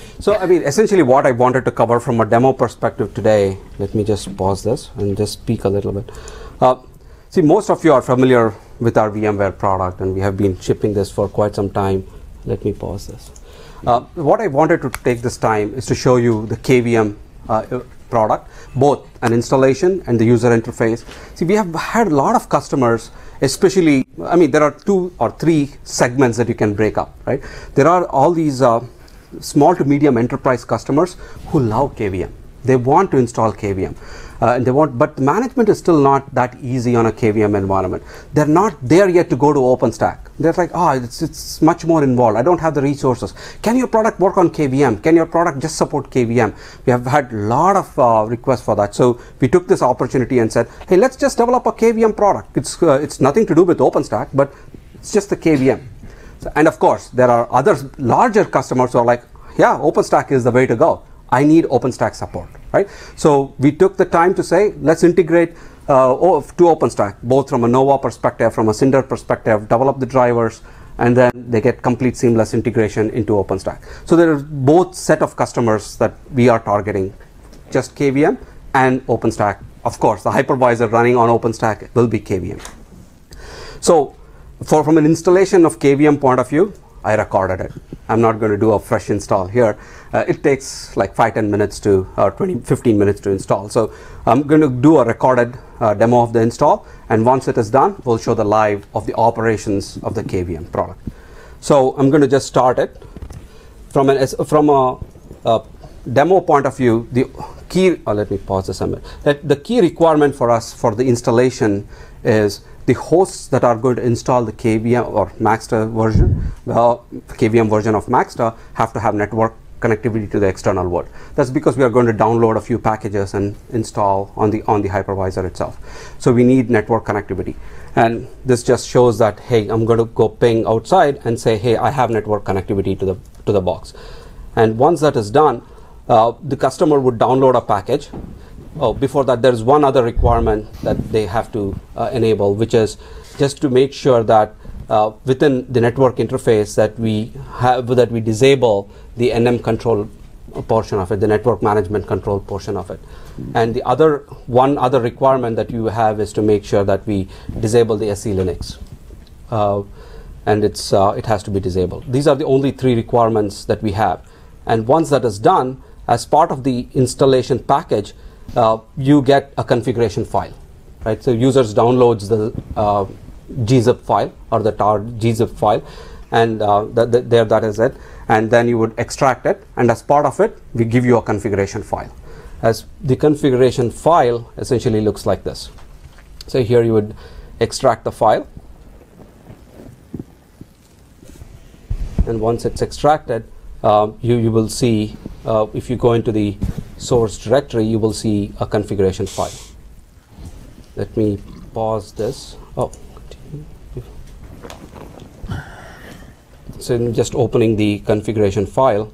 So, I mean, essentially what I wanted to cover from a demo perspective today, let me just pause this and just speak a little bit. Uh, see, most of you are familiar with our VMware product and we have been shipping this for quite some time. Let me pause this. Uh, what I wanted to take this time is to show you the KVM uh, product, both an installation and the user interface. See, we have had a lot of customers, especially, I mean, there are two or three segments that you can break up, right? There are all these uh, small to medium enterprise customers who love KVM. They want to install KVM. Uh, and they want, but management is still not that easy on a KVM environment. They're not there yet to go to OpenStack. They're like, oh, it's, it's much more involved. I don't have the resources. Can your product work on KVM? Can your product just support KVM? We have had a lot of uh, requests for that. So we took this opportunity and said, hey, let's just develop a KVM product. It's, uh, it's nothing to do with OpenStack, but it's just the KVM. So, and of course, there are other larger customers who are like, yeah, OpenStack is the way to go. I need OpenStack support, right? So we took the time to say, let's integrate uh, to OpenStack, both from a Nova perspective, from a Cinder perspective, develop the drivers, and then they get complete seamless integration into OpenStack. So there are both set of customers that we are targeting, just KVM and OpenStack. Of course, the hypervisor running on OpenStack will be KVM. So for from an installation of KVM point of view, I recorded it. I'm not going to do a fresh install here. Uh, it takes like 5 10 minutes to or 20 15 minutes to install. So I'm going to do a recorded uh, demo of the install and once it is done we'll show the live of the operations of the KVM product. So I'm going to just start it from an from a, a demo point of view the key oh, let me pause this a minute that the key requirement for us for the installation is the hosts that are going to install the KVM or Maxta version, well, KVM version of Maxta have to have network connectivity to the external world. That's because we are going to download a few packages and install on the on the hypervisor itself. So we need network connectivity. And this just shows that hey, I'm going to go ping outside and say hey, I have network connectivity to the to the box. And once that is done, uh, the customer would download a package. Oh, before that, there's one other requirement that they have to uh, enable, which is just to make sure that uh, within the network interface that we have that we disable the NM control portion of it, the network management control portion of it. And the other one other requirement that you have is to make sure that we disable the SE Linux. Uh, and it's uh, it has to be disabled. These are the only three requirements that we have. And once that is done, as part of the installation package, you get a configuration file, right? So users downloads the uh, gzip file or the tar gzip file, and uh, th th there that is it. And then you would extract it and as part of it we give you a configuration file. As the configuration file essentially looks like this. So here you would extract the file. And once it's extracted uh, you, you will see uh, if you go into the source directory you will see a configuration file. Let me pause this. Oh so in just opening the configuration file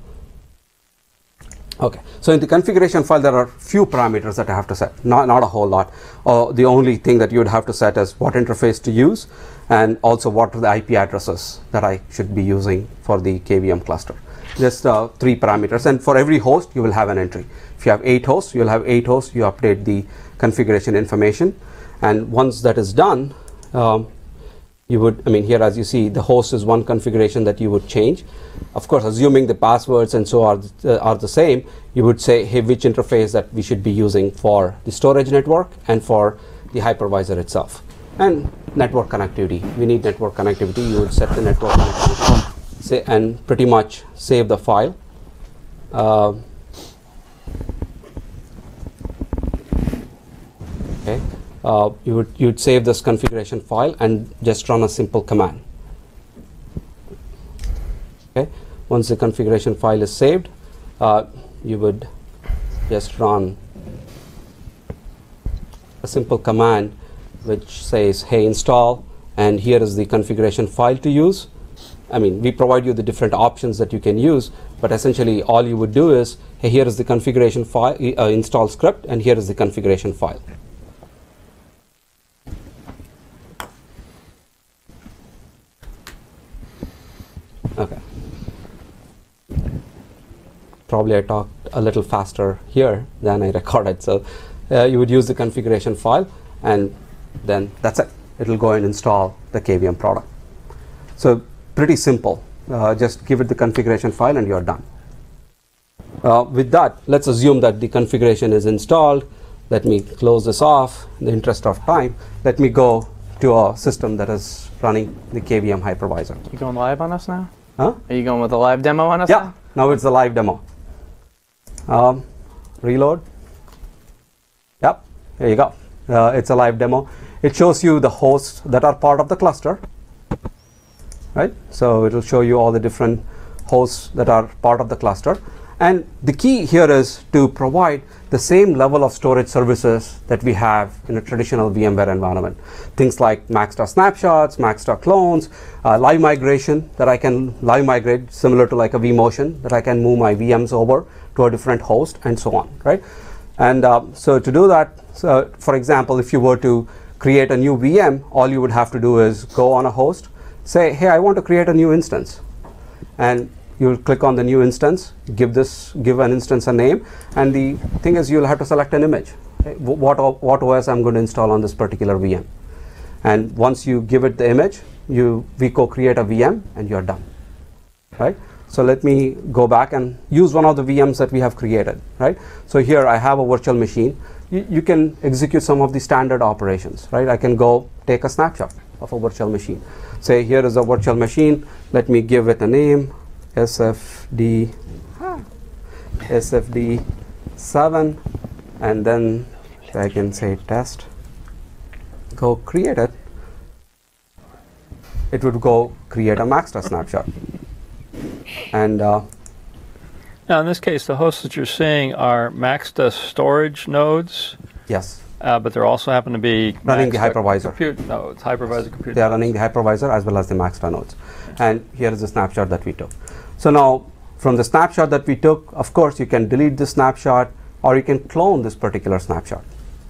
okay. So in the configuration file there are few parameters that I have to set. Not, not a whole lot. Uh, the only thing that you would have to set is what interface to use and also what are the IP addresses that I should be using for the KVM cluster. Just uh, three parameters. And for every host you will have an entry. If you have eight hosts you'll have eight hosts. You update the configuration information. And once that is done um, you would, I mean, here as you see, the host is one configuration that you would change. Of course, assuming the passwords and so are, uh, are the same, you would say, hey, which interface that we should be using for the storage network and for the hypervisor itself. And network connectivity. We need network connectivity. You would set the network connectivity say, and pretty much save the file. Uh, okay uh, you would you'd save this configuration file and just run a simple command. Okay, once the configuration file is saved, uh, you would just run a simple command which says hey install and here is the configuration file to use. I mean we provide you the different options that you can use but essentially all you would do is hey here is the configuration file uh, install script and here is the configuration file. Okay. probably I talked a little faster here than I recorded. So uh, you would use the configuration file, and then that's it. It'll go and install the KVM product. So pretty simple. Uh, just give it the configuration file, and you're done. Uh, with that, let's assume that the configuration is installed. Let me close this off in the interest of time. Let me go to a system that is running the KVM hypervisor. You going live on us now? Huh? Are you going with a live demo on us Yeah, now it's a live demo. Um, reload. Yep, there you go. Uh, it's a live demo. It shows you the hosts that are part of the cluster. Right? So it'll show you all the different hosts that are part of the cluster. And the key here is to provide the same level of storage services that we have in a traditional VMware environment. Things like Maxta snapshots, Maxta clones, uh, live migration that I can live migrate similar to like a vMotion that I can move my VMs over to a different host and so on, right? And uh, so to do that, so for example, if you were to create a new VM, all you would have to do is go on a host, say, hey, I want to create a new instance. And you'll click on the new instance, give this, give an instance a name, and the thing is you'll have to select an image. What, what OS I'm going to install on this particular VM. And once you give it the image, you we co-create a VM and you're done. Right? So let me go back and use one of the VMs that we have created. Right? So here I have a virtual machine. You, you can execute some of the standard operations. Right? I can go take a snapshot of a virtual machine. Say here is a virtual machine. Let me give it a name. SFD SFD 7 and then I can say test go create it it would go create a Maxta snapshot and uh, Now, in this case, the hosts that you're seeing are Maxta storage nodes, yes uh, but there also happen to be Running the hypervisor. compute nodes, hypervisor compute. they are nodes. running the hypervisor as well as the Maxtor nodes and here is the snapshot that we took. So now from the snapshot that we took of course you can delete the snapshot or you can clone this particular snapshot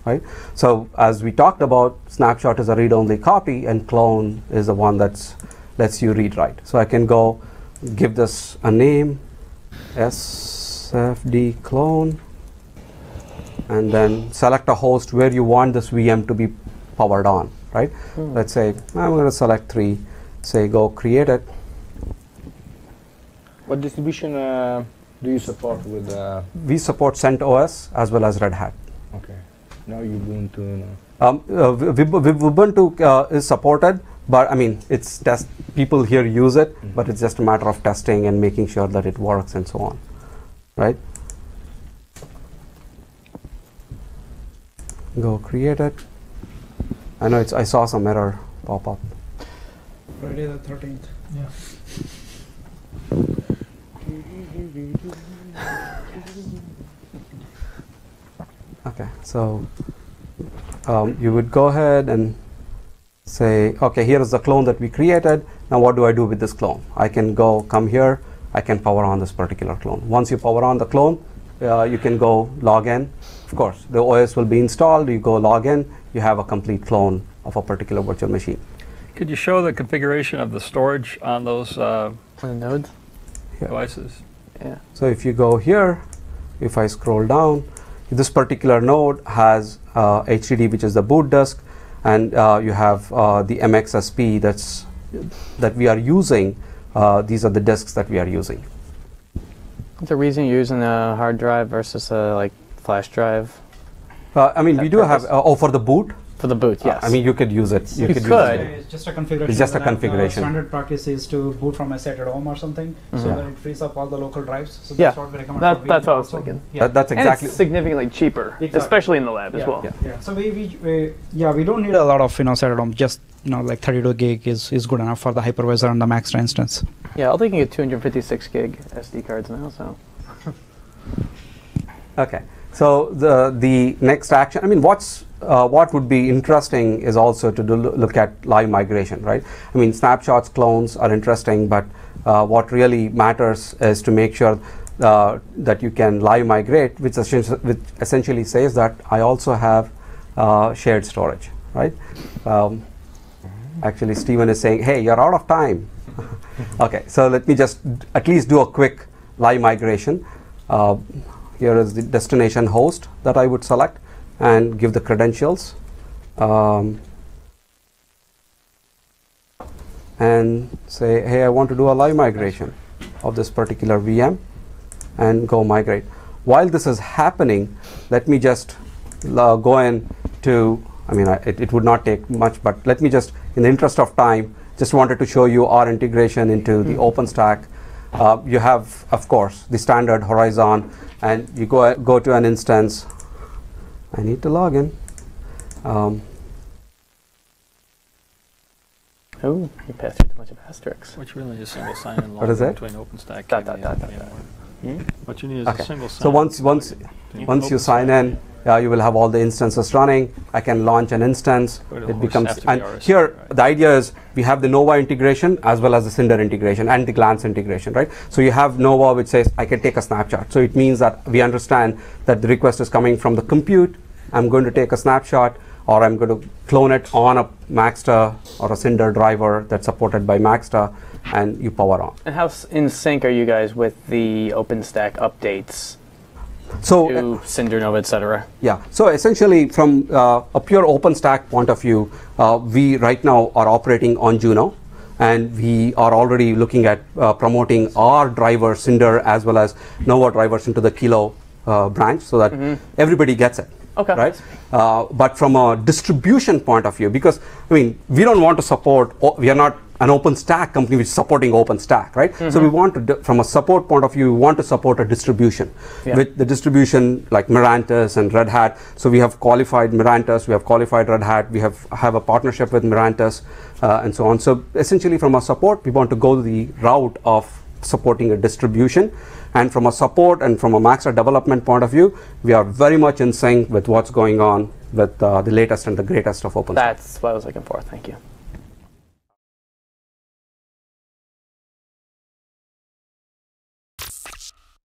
right? So as we talked about snapshot is a read-only copy and clone is the one that lets you read write so i can go give this a name sfd clone and then select a host where you want this vm to be powered on right? Hmm. Let's say i'm going to select 3 say go create it What distribution uh, do you support with? Uh, we support CentOS as well as Red Hat. okay, now Ubuntu. No. Um, uh, Vib- Vib- Ubuntu uh, is supported, but I mean, it's test. People here use it, Mhm. but it's just a matter of testing and making sure that it works and so on, right? Go create it. I know it's. I saw some error pop up. Friday the 13th. Yeah. Okay, so um, you would go ahead and say, okay, here is the clone that we created. Now, what do I do with this clone? I can go come here. I can power on this particular clone. Once you power on the clone, uh, you can go log in. Of course, the OS will be installed. You go log in. You have a complete clone of a particular virtual machine. Could you show the configuration of the storage on those uh, nodes? Here. devices? Yeah. So if you go here, if I scroll down, this particular node has uh, HDD, which is the boot disk, and uh, you have uh, the MXSP that's that we are using. Uh, these are the disks that we are using. What's the reason you're using a hard drive versus a like flash drive Uh, I mean, we do have purpose? uh, oh for the boot. For the boot? uh, I mean, you could use it. You use could. it. It's just a configuration. It's just a that, uh, configuration. standard practice is to boot from a SATADOM or something, so Mhm. that it frees up all the local drives. So Yeah, that's what we recommend. that- for that's what I was thinking. Yeah. That, that's and exactly. it's significantly cheaper, Exactly. especially in the lab yeah. as well. Yeah. yeah. So we, we, we yeah we don't need a lot of you know SATADOM. Just you know like 32 gig is is good enough for the hypervisor and the Maxta instance. Yeah, I'll think you get 256 gig SD cards now. So Okay. So the the next action. I mean, what's uh, what would be interesting is also to look at live migration, right? I mean, snapshots, clones are interesting, but uh, what really matters is to make sure uh, that you can live migrate, which, which essentially says that I also have uh, shared storage, right? Um, actually, Stephen is saying, "Hey, you're out of time." okay, so let me just at least do a quick live migration. Uh, here is the destination host that I would select and give the credentials. Um, and say, hey, I want to do a live migration of this particular VM and go migrate. While this is happening, let me just uh, go in to, I mean, I, it, it would not take much, but let me just, in the interest of time, just wanted to show you our integration into the OpenStack. Uh, you have, of course, the standard Horizon, and you go, go to an instance. I need to log in. Um, Oh, you passed through too much of asterisks. What you really need is a single sign-in What is login that? between OpenStack Dot, and dot, dot, dot, VMware. Hmm? What you need is Okay. a single sign. In. So once once once you sign in, uh, you will have all the instances running. I can launch an instance. It becomes after and here right. the idea is we have the Nova integration as well as the Cinder integration and the Glance integration, right? So you have Nova which says I can take a snapshot. So it means that we understand that the request is coming from the compute. I'm going to take a snapshot or I'm going to clone it on a Maxta or a Cinder driver that's supported by Maxta and you power on. And how in sync are you guys with the OpenStack updates So to Cinder Nova, et cetera? Yeah. So essentially, from uh, a pure OpenStack point of view, uh, we right now are operating on Juno, and we are already looking at uh, promoting our driver Cinder as well as Nova drivers into the Kilo uh, branch, so that everybody gets it. Okay. Right. Uh, but from a distribution point of view, because I mean, we don't want to support. We are not an OpenStack company which is supporting OpenStack, right? So we want to, from a support point of view, we want to support a distribution Yeah. with the distribution like Mirantis and Red Hat. So we have qualified Mirantis, we have qualified Red Hat, we have have a partnership with Mirantis, uh, and so on. So essentially, from a support, we want to go the route of supporting a distribution. And from a support and from a Maxta development point of view, we are very much in sync with what's going on with uh, the latest and the greatest of OpenStack. That's what I was looking for. Thank you.